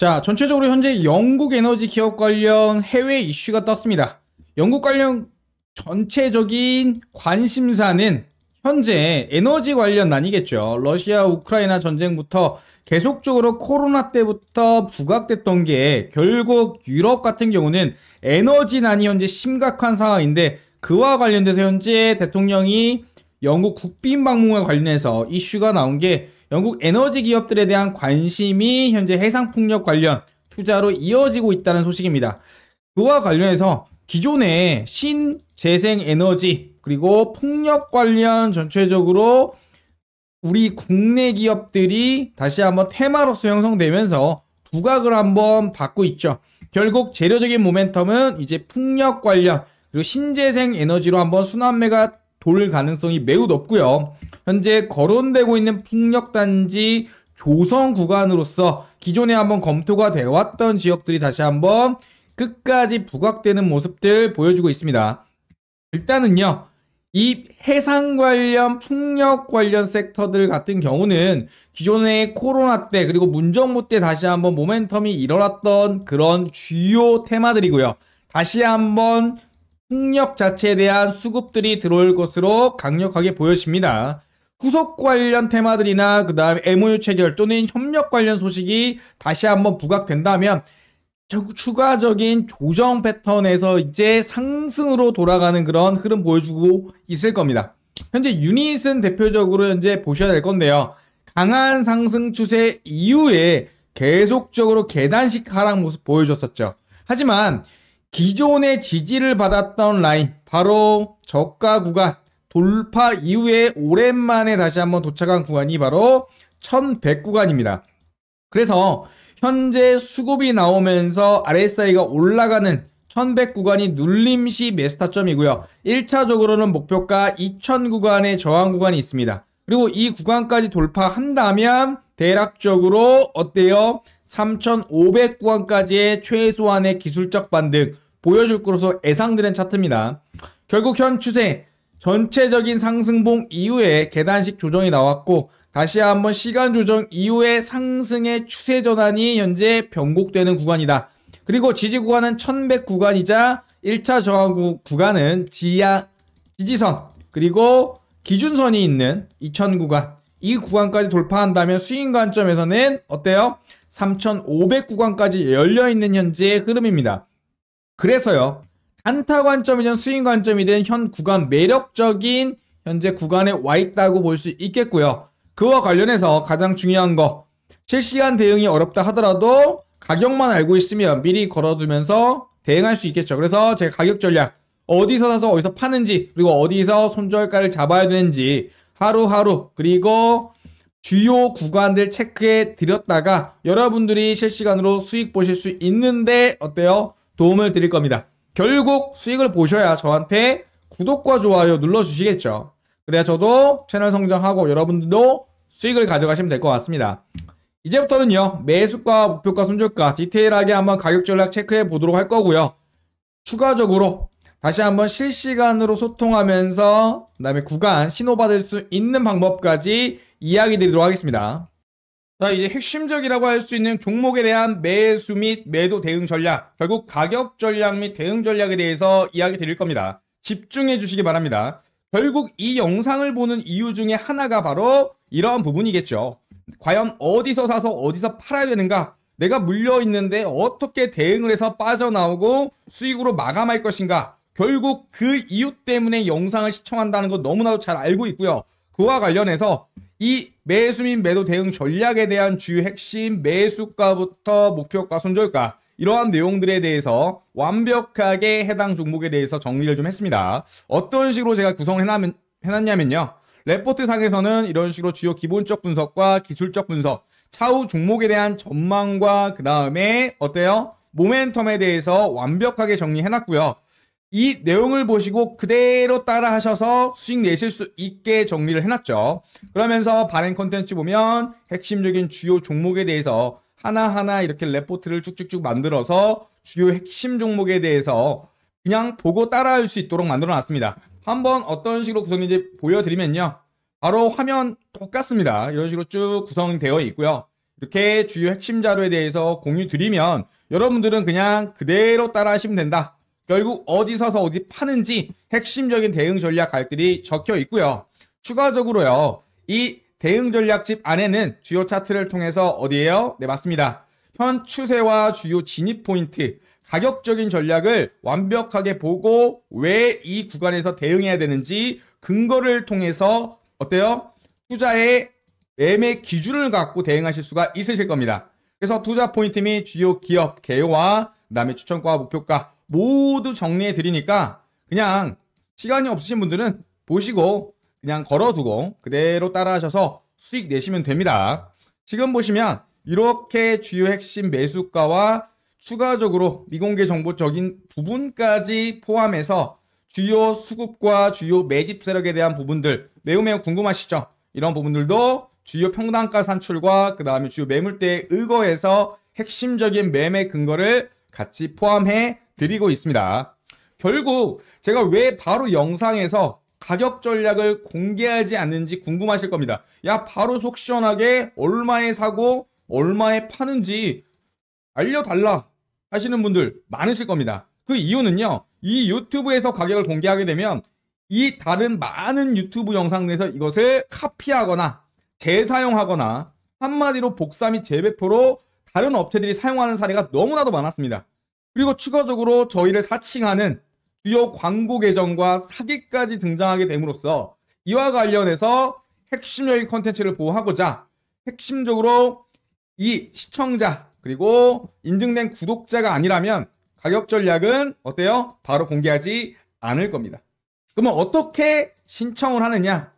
자, 전체적으로 현재 영국 에너지 기업 관련 해외 이슈가 떴습니다. 영국 관련 전체적인 관심사는 현재 에너지 관련난이겠죠. 러시아 우크라이나 전쟁부터 계속적으로 코로나 때부터 부각됐던 게 결국 유럽 같은 경우는 에너지난이 현재 심각한 상황인데 그와 관련돼서 현재 대통령이 영국 국빈 방문과 관련해서 이슈가 나온 게 영국 에너지 기업들에 대한 관심이 현재 해상 풍력 관련 투자로 이어지고 있다는 소식입니다. 그와 관련해서 기존의 신재생 에너지 그리고 풍력 관련 전체적으로 우리 국내 기업들이 다시 한번 테마로서 형성되면서 부각을 한번 받고 있죠. 결국 재료적인 모멘텀은 이제 풍력 관련 그리고 신재생 에너지로 한번 순환매가 돌 가능성이 매우 높고요. 현재 거론되고 있는 풍력단지 조성 구간으로서 기존에 한번 검토가 되어 왔던 지역들이 다시 한번 끝까지 부각되는 모습들 보여주고 있습니다. 일단은요, 이 해상 관련, 풍력 관련 섹터들 같은 경우는 기존의 코로나 때 그리고 문정부 때 다시 한번 모멘텀이 일어났던 그런 주요 테마들이고요. 다시 한번 풍력 자체에 대한 수급들이 들어올 것으로 강력하게 보여집니다. 후속 관련 테마들이나 그 다음에 MOU 체결 또는 협력 관련 소식이 다시 한번 부각된다면 추가적인 조정 패턴에서 이제 상승으로 돌아가는 그런 흐름 보여주고 있을 겁니다. 현재 유닛은 대표적으로 현재 보셔야 될 건데요. 강한 상승 추세 이후에 계속적으로 계단식 하락 모습 보여줬었죠. 하지만 기존의 지지를 받았던 라인, 바로 저가 구간, 돌파 이후에 오랜만에 다시 한번 도착한 구간이 바로 1100 구간입니다. 그래서 현재 수급이 나오면서 RSI가 올라가는 1100 구간이 눌림시 메스타점이고요. 1차적으로는 목표가 2000 구간의 저항 구간이 있습니다. 그리고 이 구간까지 돌파한다면 대략적으로 어때요? 3,500 구간까지의 최소한의 기술적 반등 보여줄 것으로 예상되는 차트입니다. 결국 현 추세 전체적인 상승봉 이후에 계단식 조정이 나왔고 다시 한번 시간 조정 이후에 상승의 추세 전환이 현재 변곡되는 구간이다. 그리고 지지 구간은 1100 구간이자 1차 저항 구간은 지하 지지선 그리고 기준선이 있는 2000 구간 이 구간까지 돌파한다면 스윙 관점에서는 어때요? 3500 구간까지 열려있는 현재의 흐름입니다. 그래서요. 단타 관점이든 스윙 관점이든 현 구간 매력적인 현재 구간에 와 있다고 볼 수 있겠고요. 그와 관련해서 가장 중요한 거 실시간 대응이 어렵다 하더라도 가격만 알고 있으면 미리 걸어두면서 대응할 수 있겠죠. 그래서 제 가격 전략 어디서 사서 어디서 파는지 그리고 어디서 손절가를 잡아야 되는지 하루하루 그리고 주요 구간들 체크해 드렸다가 여러분들이 실시간으로 수익 보실 수 있는데 어때요? 도움을 드릴 겁니다. 결국 수익을 보셔야 저한테 구독과 좋아요 눌러주시겠죠. 그래야 저도 채널 성장하고 여러분들도 수익을 가져가시면 될 것 같습니다. 이제부터는요, 매수가, 목표가, 손절가 디테일하게 한번 가격 전략 체크해 보도록 할 거고요. 추가적으로 다시 한번 실시간으로 소통하면서 그다음에 구간 신호받을 수 있는 방법까지 이야기 드리도록 하겠습니다. 자, 이제 핵심적이라고 할 수 있는 종목에 대한 매수 및 매도 대응 전략, 결국 가격 전략 및 대응 전략에 대해서 이야기 드릴 겁니다. 집중해 주시기 바랍니다. 결국 이 영상을 보는 이유 중에 하나가 바로 이러한 부분이겠죠. 과연 어디서 사서 어디서 팔아야 되는가? 내가 물려 있는데 어떻게 대응을 해서 빠져나오고 수익으로 마감할 것인가? 결국 그 이유 때문에 영상을 시청한다는 거 너무나도 잘 알고 있고요. 그와 관련해서 이 매수 및 매도 대응 전략에 대한 주요 핵심 매수가부터 목표가, 손절가 이러한 내용들에 대해서 완벽하게 해당 종목에 대해서 정리를 좀 했습니다. 어떤 식으로 제가 구성을 해놨, 해놨냐면요. 레포트 상에서는 이런 식으로 주요 기본적 분석과 기술적 분석, 차후 종목에 대한 전망과 그 다음에 어때요? 모멘텀에 대해서 완벽하게 정리해놨고요. 이 내용을 보시고 그대로 따라 하셔서 수익 내실 수 있게 정리를 해놨죠. 그러면서 발행 컨텐츠 보면 핵심적인 주요 종목에 대해서 하나하나 이렇게 레포트를 쭉쭉쭉 만들어서 주요 핵심 종목에 대해서 그냥 보고 따라할 수 있도록 만들어 놨습니다. 한번 어떤 식으로 구성인지 보여드리면요. 바로 화면 똑같습니다. 이런 식으로 쭉 구성되어 있고요. 이렇게 주요 핵심 자료에 대해서 공유 드리면 여러분들은 그냥 그대로 따라 하시면 된다. 결국 어디 서서 어디 파는지 핵심적인 대응 전략 갈들이 적혀 있고요. 추가적으로요. 이 대응 전략집 안에는 주요 차트를 통해서 어디에요? 네, 맞습니다. 현 추세와 주요 진입 포인트, 가격적인 전략을 완벽하게 보고 왜 이 구간에서 대응해야 되는지 근거를 통해서 어때요? 투자의 매매 기준을 갖고 대응하실 수가 있으실 겁니다. 그래서 투자 포인트 및 주요 기업 개요와 그다음에 추천과 목표가 모두 정리해 드리니까 그냥 시간이 없으신 분들은 보시고 그냥 걸어두고 그대로 따라하셔서 수익 내시면 됩니다. 지금 보시면 이렇게 주요 핵심 매수가와 추가적으로 미공개 정보적인 부분까지 포함해서 주요 수급과 주요 매집 세력에 대한 부분들 매우 매우 궁금하시죠? 이런 부분들도 주요 평단가 산출과 그 다음에 주요 매물대에 의거해서 핵심적인 매매 근거를 같이 포함해 드리고 있습니다. 결국 제가 왜 바로 영상에서 가격 전략을 공개하지 않는지 궁금하실 겁니다. 야, 바로 속 시원하게 얼마에 사고 얼마에 파는지 알려달라 하시는 분들 많으실 겁니다. 그 이유는요, 이 유튜브에서 가격을 공개하게 되면 이 다른 많은 유튜브 영상에서 이것을 카피하거나 재사용하거나 한마디로 복사 및 재배포로 다른 업체들이 사용하는 사례가 너무나도 많았습니다. 그리고 추가적으로 저희를 사칭하는 주요 광고 계정과 사기까지 등장하게 됨으로써 이와 관련해서 핵심적인 컨텐츠를 보호하고자 핵심적으로 이 시청자 그리고 인증된 구독자가 아니라면 가격 전략은 어때요? 바로 공개하지 않을 겁니다. 그러면 어떻게 신청을 하느냐?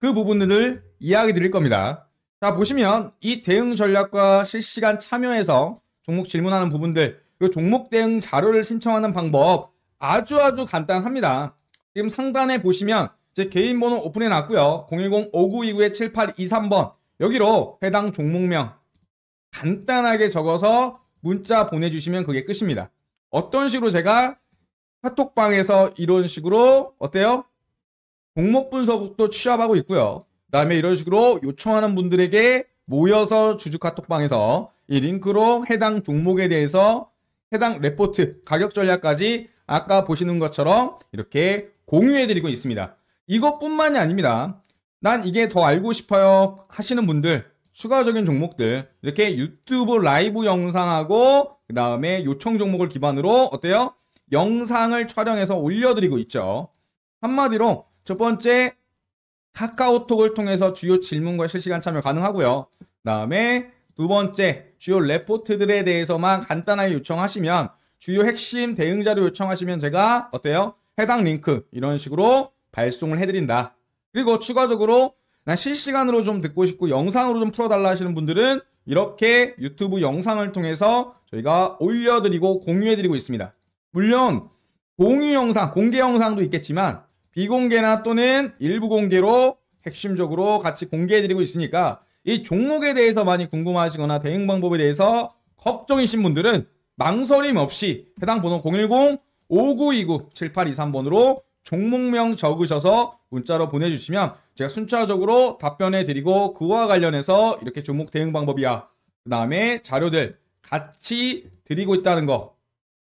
그 부분들을 이야기 드릴 겁니다. 자, 보시면 이 대응 전략과 실시간 참여해서 종목 질문하는 부분들, 그리고 종목 대응 자료를 신청하는 방법 아주 아주 간단합니다. 지금 상단에 보시면 제 개인 번호 오픈해 놨고요. 010-5929-7823번 여기로 해당 종목명 간단하게 적어서 문자 보내주시면 그게 끝입니다. 어떤 식으로 제가 카톡방에서 이런 식으로 어때요? 종목 분석도 취합하고 있고요. 그 다음에 이런 식으로 요청하는 분들에게 모여서 주주 카톡방에서 이 링크로 해당 종목에 대해서 해당 레포트, 가격 전략까지 아까 보시는 것처럼 이렇게 공유해드리고 있습니다. 이것뿐만이 아닙니다. 난 이게 더 알고 싶어요 하시는 분들 추가적인 종목들 이렇게 유튜브 라이브 영상하고 그 다음에 요청 종목을 기반으로 어때요? 영상을 촬영해서 올려드리고 있죠. 한마디로 첫 번째 카카오톡을 통해서 주요 질문과 실시간 참여 가능하고요. 그 다음에 두 번째 주요 레포트들에 대해서만 간단하게 요청하시면 주요 핵심 대응 자료 요청하시면 제가 어때요? 해당 링크 이런 식으로 발송을 해드린다. 그리고 추가적으로 난 실시간으로 좀 듣고 싶고 영상으로 좀 풀어달라 하시는 분들은 이렇게 유튜브 영상을 통해서 저희가 올려드리고 공유해드리고 있습니다. 물론 공유 영상, 공개 영상도 있겠지만 비공개나 또는 일부 공개로 핵심적으로 같이 공개해드리고 있으니까 이 종목에 대해서 많이 궁금하시거나 대응 방법에 대해서 걱정이신 분들은 망설임 없이 해당 번호 010-5929-7823번으로 종목명 적으셔서 문자로 보내주시면 제가 순차적으로 답변해 드리고 그와 관련해서 이렇게 종목 대응 방법이야. 그 다음에 자료들 같이 드리고 있다는 거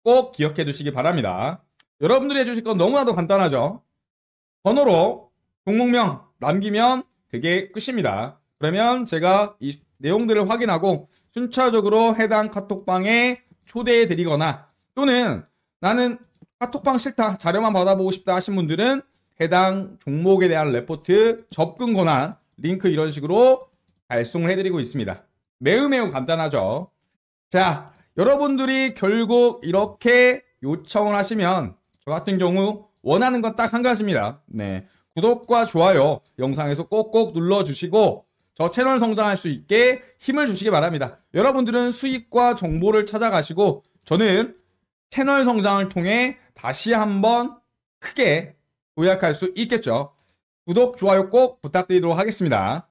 꼭 기억해 두시기 바랍니다. 여러분들이 해주실 건 너무나도 간단하죠. 번호로 종목명 남기면 그게 끝입니다. 그러면 제가 이 내용들을 확인하고 순차적으로 해당 카톡방에 초대해 드리거나 또는 나는 카톡방 싫다 자료만 받아보고 싶다 하신 분들은 해당 종목에 대한 레포트 접근 권한 링크 이런 식으로 발송을 해드리고 있습니다. 매우 매우 간단하죠. 자, 여러분들이 결국 이렇게 요청을 하시면 저 같은 경우 원하는 건 딱 한 가지입니다. 네. 구독과 좋아요 영상에서 꼭꼭 눌러주시고 저 채널 성장할 수 있게 힘을 주시기 바랍니다. 여러분들은 수익과 정보를 찾아가시고 저는 채널 성장을 통해 다시 한번 크게 도약할 수 있겠죠. 구독, 좋아요 꼭 부탁드리도록 하겠습니다.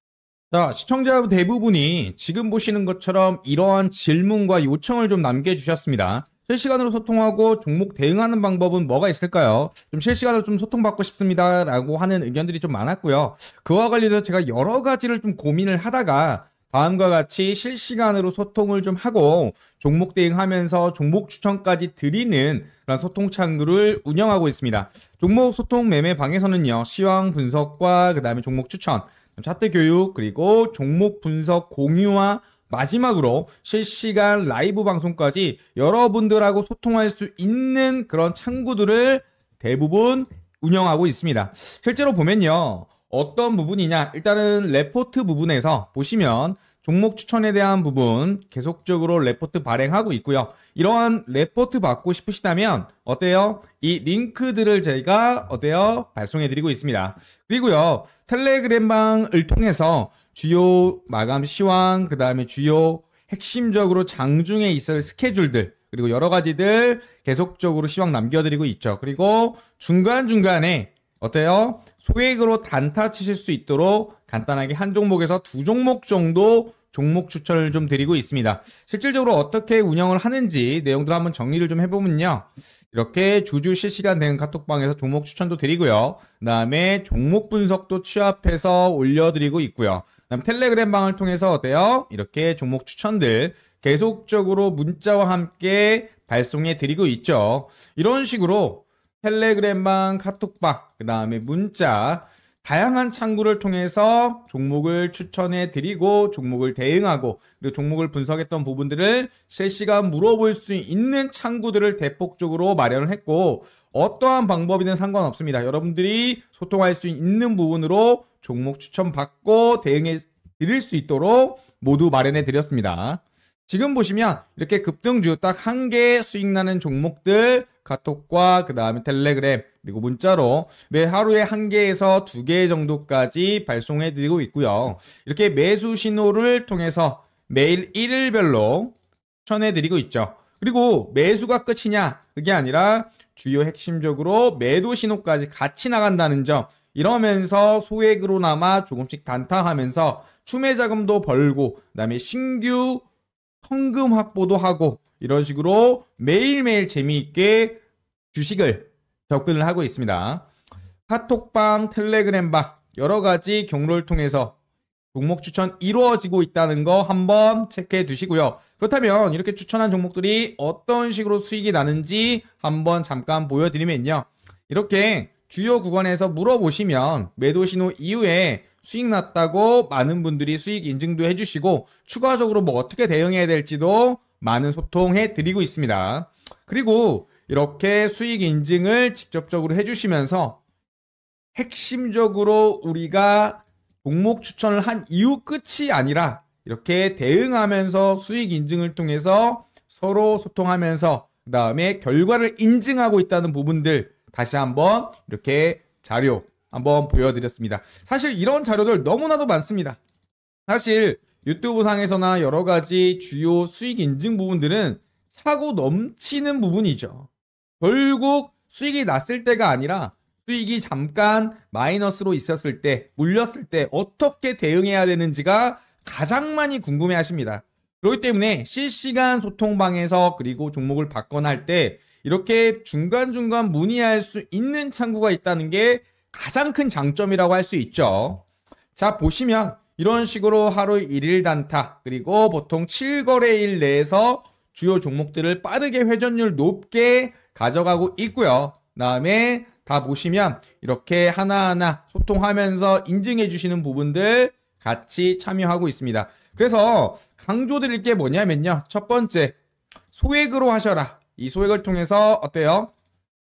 자, 시청자 대부분이 지금 보시는 것처럼 이러한 질문과 요청을 좀 남겨주셨습니다. 실시간으로 소통하고 종목 대응하는 방법은 뭐가 있을까요? 좀 실시간으로 좀 소통받고 싶습니다. 라고 하는 의견들이 좀 많았고요. 그와 관련해서 제가 여러 가지를 좀 고민을 하다가 다음과 같이 실시간으로 소통을 좀 하고 종목 대응하면서 종목 추천까지 드리는 그런 소통 창구를 운영하고 있습니다. 종목 소통 매매 방에서는요. 시황 분석과 그다음에 종목 추천, 차트 교육 그리고 종목 분석 공유와 마지막으로 실시간 라이브 방송까지 여러분들하고 소통할 수 있는 그런 창구들을 대부분 운영하고 있습니다. 실제로 보면요. 어떤 부분이냐? 일단은 레포트 부분에서 보시면 종목 추천에 대한 부분 계속적으로 레포트 발행하고 있고요. 이러한 레포트 받고 싶으시다면 어때요? 이 링크들을 저희가 어때요? 발송해 드리고 있습니다. 그리고요. 텔레그램방을 통해서 주요 마감 시황, 그 다음에 주요 핵심적으로 장중에 있을 스케줄들, 그리고 여러 가지들 계속적으로 시황 남겨드리고 있죠. 그리고 중간중간에 어때요? 소액으로 단타 치실 수 있도록 간단하게 한 종목에서 두 종목 정도 종목 추천을 좀 드리고 있습니다. 실질적으로 어떻게 운영을 하는지 내용들 한번 정리를 좀 해보면요. 이렇게 주주 실시간 대응 카톡방에서 종목 추천도 드리고요. 그 다음에 종목 분석도 취합해서 올려드리고 있고요. 그 다음 텔레그램 방을 통해서 어때요? 이렇게 종목 추천들 계속적으로 문자와 함께 발송해 드리고 있죠. 이런 식으로 텔레그램방, 카톡방, 그 다음에 문자, 다양한 창구를 통해서 종목을 추천해 드리고 종목을 대응하고 그리고 종목을 분석했던 부분들을 실시간 물어볼 수 있는 창구들을 대폭적으로 마련을 했고 어떠한 방법이든 상관없습니다. 여러분들이 소통할 수 있는 부분으로 종목 추천 받고 대응해 드릴 수 있도록 모두 마련해 드렸습니다. 지금 보시면 이렇게 급등주 딱 한 개 수익 나는 종목들 카톡과 그 다음에 텔레그램 그리고 문자로 매 하루에 한 개에서 두 개 정도까지 발송해 드리고 있고요. 이렇게 매수 신호를 통해서 매일 일일별로 추천해 드리고 있죠. 그리고 매수가 끝이냐? 그게 아니라 주요 핵심적으로 매도 신호까지 같이 나간다는 점 이러면서 소액으로나마 조금씩 단타하면서 추매 자금도 벌고 그다음에 신규 현금 확보도 하고 이런 식으로 매일매일 재미있게 주식을 접근을 하고 있습니다. 카톡방, 텔레그램방 여러 가지 경로를 통해서 종목 추천 이루어지고 있다는 거 한번 체크해 두시고요. 그렇다면 이렇게 추천한 종목들이 어떤 식으로 수익이 나는지 한번 잠깐 보여드리면요. 이렇게 주요 구간에서 물어보시면 매도 신호 이후에 수익 났다고 많은 분들이 수익 인증도 해주시고 추가적으로 뭐 어떻게 대응해야 될지도 많은 소통해 드리고 있습니다. 그리고 이렇게 수익 인증을 직접적으로 해주시면서 핵심적으로 우리가 종목 추천을 한 이후 끝이 아니라 이렇게 대응하면서 수익 인증을 통해서 서로 소통하면서 그 다음에 결과를 인증하고 있다는 부분들 다시 한번 이렇게 자료 한번 보여드렸습니다. 사실 이런 자료들 너무나도 많습니다. 사실 유튜브 상에서나 여러 가지 주요 수익 인증 부분들은 차고 넘치는 부분이죠. 결국 수익이 났을 때가 아니라 수익이 잠깐 마이너스로 있었을 때, 물렸을 때 어떻게 대응해야 되는지가 가장 많이 궁금해 하십니다. 그렇기 때문에 실시간 소통방에서 그리고 종목을 받거나 할 때 이렇게 중간중간 문의할 수 있는 창구가 있다는 게 가장 큰 장점이라고 할 수 있죠. 자, 보시면 이런 식으로 하루 1일 단타 그리고 보통 7거래일 내에서 주요 종목들을 빠르게 회전율 높게 가져가고 있고요. 다음에 다 보시면 이렇게 하나하나 소통하면서 인증해 주시는 부분들 같이 참여하고 있습니다. 그래서 강조 드릴 게 뭐냐면요. 첫 번째, 소액으로 하셔라. 이 소액을 통해서 어때요?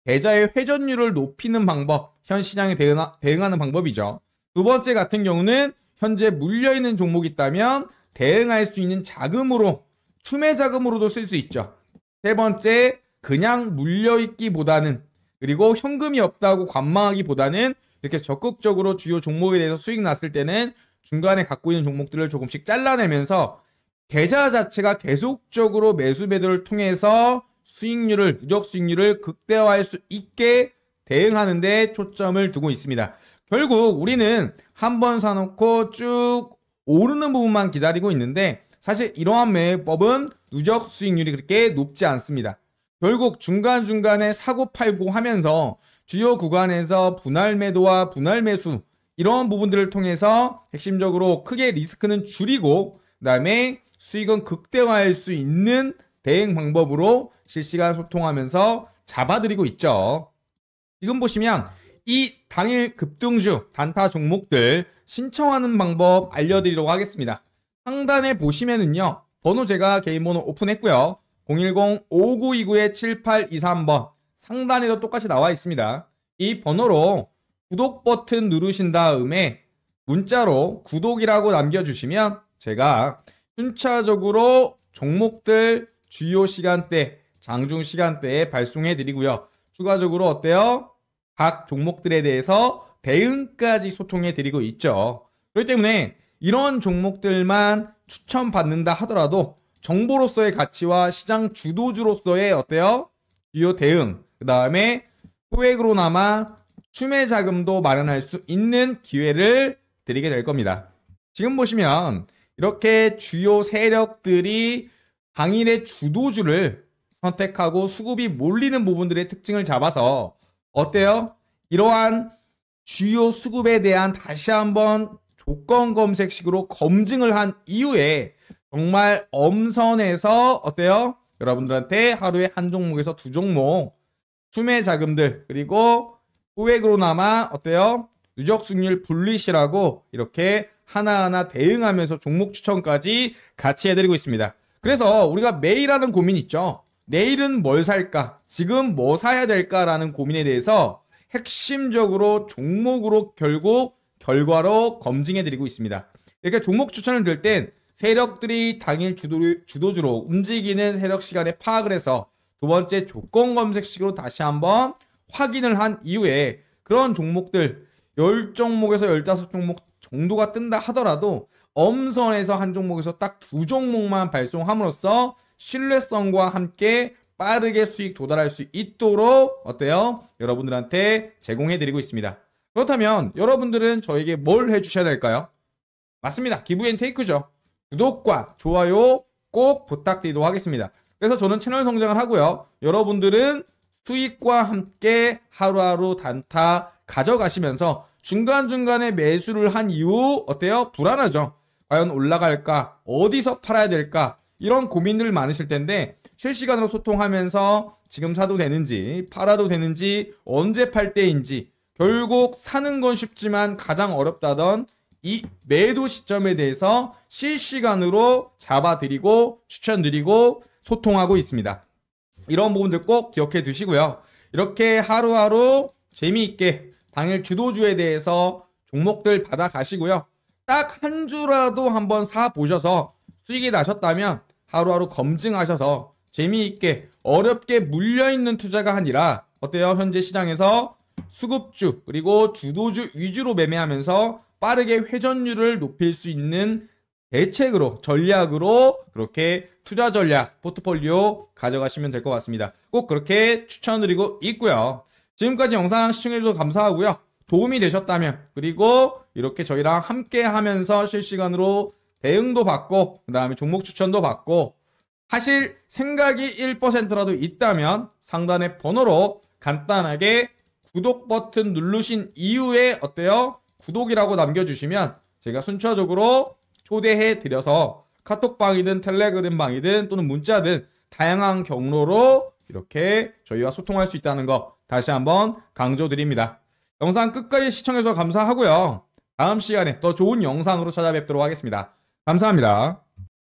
계좌의 회전율을 높이는 방법, 현 시장에 대응하, 대응하는 방법이죠. 두 번째 같은 경우는 현재 물려있는 종목이 있다면 대응할 수 있는 자금으로, 추매 자금으로도 쓸 수 있죠. 세 번째, 그냥 물려있기보다는 그리고 현금이 없다고 관망하기보다는 이렇게 적극적으로 주요 종목에 대해서 수익 났을 때는 중간에 갖고 있는 종목들을 조금씩 잘라내면서 계좌 자체가 계속적으로 매수 매도를 통해서 수익률을 누적 수익률을 극대화할 수 있게 대응하는데 초점을 두고 있습니다. 결국 우리는 한 번 사놓고 쭉 오르는 부분만 기다리고 있는데 사실 이러한 매매법은 누적 수익률이 그렇게 높지 않습니다. 결국 중간중간에 사고 팔고 하면서 주요 구간에서 분할 매도와 분할 매수 이런 부분들을 통해서 핵심적으로 크게 리스크는 줄이고 그다음에 수익은 극대화할 수 있는 대응 방법으로 실시간 소통하면서 잡아드리고 있죠. 지금 보시면 이 당일 급등주 단타 종목들 신청하는 방법 알려드리도록 하겠습니다. 상단에 보시면은요. 번호 제가 개인 번호 오픈했고요. 010-5929-7823번 상단에도 똑같이 나와 있습니다. 이 번호로 구독 버튼 누르신 다음에 문자로 구독이라고 남겨주시면 제가 순차적으로 종목들 주요 시간대, 장중 시간대에 발송해 드리고요. 추가적으로 어때요? 각 종목들에 대해서 대응까지 소통해 드리고 있죠. 그렇기 때문에 이런 종목들만 추천받는다 하더라도 정보로서의 가치와 시장 주도주로서의 어때요? 주요 대응, 그 다음에 소액으로나마 추매 자금도 마련할 수 있는 기회를 드리게 될 겁니다. 지금 보시면 이렇게 주요 세력들이 당일의 주도주를 선택하고 수급이 몰리는 부분들의 특징을 잡아서 어때요? 이러한 주요 수급에 대한 다시 한번 조건 검색식으로 검증을 한 이후에 정말 엄선해서 어때요? 여러분들한테 하루에 한 종목에서 두 종목 추매 자금들 그리고 소액으로나마 어때요? 누적 승률 분리시라고 이렇게 하나하나 대응하면서 종목 추천까지 같이 해드리고 있습니다. 그래서 우리가 매일 하는 고민 있죠. 내일은 뭘 살까? 지금 뭐 사야 될까라는 고민에 대해서 핵심적으로 종목으로 결국 결과로 검증해드리고 있습니다. 이렇게 종목 추천을 들 땐 세력들이 당일 주도, 주도 주로 움직이는 세력 시간에 파악을 해서 두 번째 조건 검색식으로 다시 한번 확인을 한 이후에 그런 종목들 10종목에서 15종목 정도가 뜬다 하더라도 엄선해서 한 종목에서 딱 두 종목만 발송함으로써 신뢰성과 함께 빠르게 수익 도달할 수 있도록 어때요? 여러분들한테 제공해 드리고 있습니다. 그렇다면 여러분들은 저에게 뭘 해주셔야 될까요? 맞습니다. give and take죠. 구독과 좋아요 꼭 부탁드리도록 하겠습니다. 그래서 저는 채널 성장을 하고요. 여러분들은 수익과 함께 하루하루 단타 가져가시면서 중간중간에 매수를 한 이후 어때요? 불안하죠? 과연 올라갈까? 어디서 팔아야 될까? 이런 고민들 많으실 텐데 실시간으로 소통하면서 지금 사도 되는지 팔아도 되는지 언제 팔 때인지 결국 사는 건 쉽지만 가장 어렵다던 이 매도 시점에 대해서 실시간으로 잡아드리고 추천드리고 소통하고 있습니다. 이런 부분들 꼭 기억해 두시고요. 이렇게 하루하루 재미있게 당일 주도주에 대해서 종목들 받아 가시고요. 딱 한 주라도 한번 사 보셔서 수익이 나셨다면 하루하루 검증하셔서 재미있게 어렵게 물려있는 투자가 아니라 어때요? 현재 시장에서 수급주 그리고 주도주 위주로 매매하면서 빠르게 회전율을 높일 수 있는 대책으로 전략으로 그렇게 투자 전략 포트폴리오 가져가시면 될 것 같습니다. 꼭 그렇게 추천드리고 있고요. 지금까지 영상 시청해주셔서 감사하고요. 도움이 되셨다면 그리고 이렇게 저희랑 함께 하면서 실시간으로 대응도 받고 그 다음에 종목 추천도 받고 하실 생각이 1%라도 있다면 상단의 번호로 간단하게 구독 버튼 누르신 이후에 어때요? 구독이라고 남겨주시면 제가 순차적으로 초대해 드려서 카톡방이든 텔레그램 방이든 또는 문자든 다양한 경로로 이렇게 저희와 소통할 수 있다는 거 다시 한번 강조드립니다. 영상 끝까지 시청해서 감사하고요. 다음 시간에 더 좋은 영상으로 찾아뵙도록 하겠습니다. 감사합니다.